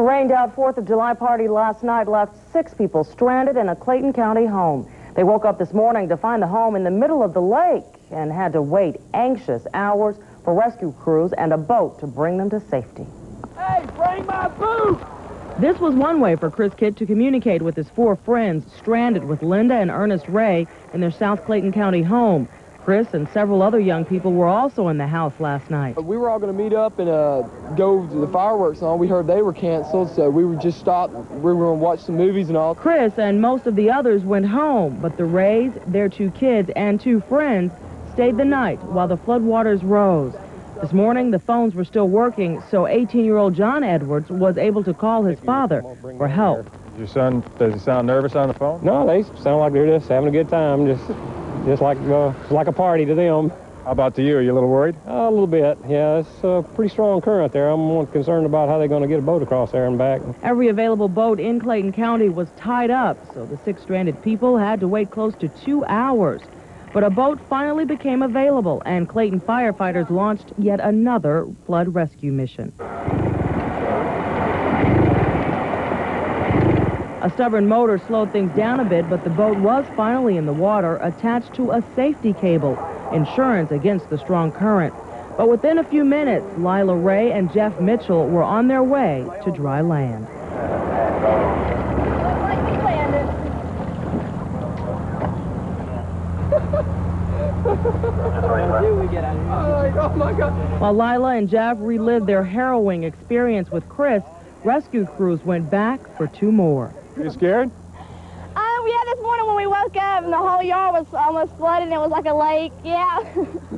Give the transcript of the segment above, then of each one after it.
A rained out 4th of July party last night left six people stranded in a Clayton County home. They woke up this morning to find the home in the middle of the lake and had to wait anxious hours for rescue crews and a boat to bring them to safety. Hey, bring my boot! This was one way for Chris Kidd to communicate with his four friends stranded with Linda and Ernest Ray in their South Clayton County home. Chris and several other young people were also in the house last night. We were all going to meet up and uh, go to the fireworks and all. We heard they were canceled, so we were just stopped. We were going to watch some movies and all. Chris and most of the others went home, but the Rays, their two kids, and two friends stayed the night while the floodwaters rose. This morning, the phones were still working, so 18-year-old John Edwards was able to call his father for help. Your son, does he sound nervous on the phone? No, they sound like they're just having a good time, just just like uh, like a party to them. How about to you? Are you a little worried? Uh, a little bit, yeah. It's a pretty strong current there. I'm more concerned about how they're going to get a boat across there and back. Every available boat in Clayton County was tied up, so the six stranded people had to wait close to two hours. But a boat finally became available, and Clayton firefighters launched yet another flood rescue mission. A stubborn motor slowed things down a bit, but the boat was finally in the water, attached to a safety cable, insurance against the strong current. But within a few minutes, Lila Ray and Jeff Mitchell were on their way to dry land. While Lila and Jeff relived their harrowing experience with Chris, rescue crews went back for two more. You scared? Um, yeah, this morning when we woke up and the whole yard was almost flooded and it was like a lake, yeah.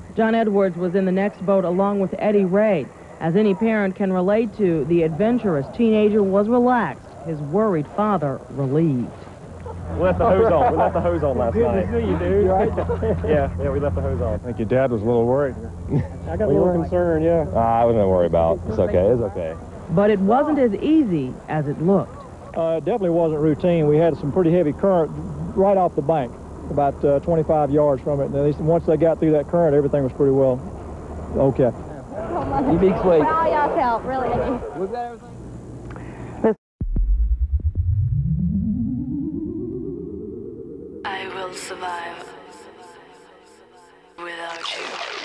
John Edwards was in the next boat along with Eddie Ray. As any parent can relate to, the adventurous teenager was relaxed, his worried father relieved. We left the hose on. We left the hose on last Good night. to see you, dude. yeah, yeah, we left the hose on. I think your dad was a little worried. I got a little concerned, yeah. Uh, I wasn't worried about. It's okay. It's okay. But it wasn't as easy as it looked. Uh, it definitely wasn't routine. We had some pretty heavy current right off the bank, about uh, 25 yards from it. And at least once they got through that current, everything was pretty well okay. You big sweet. For all y'all's help, really. Was that everything? I will survive without you.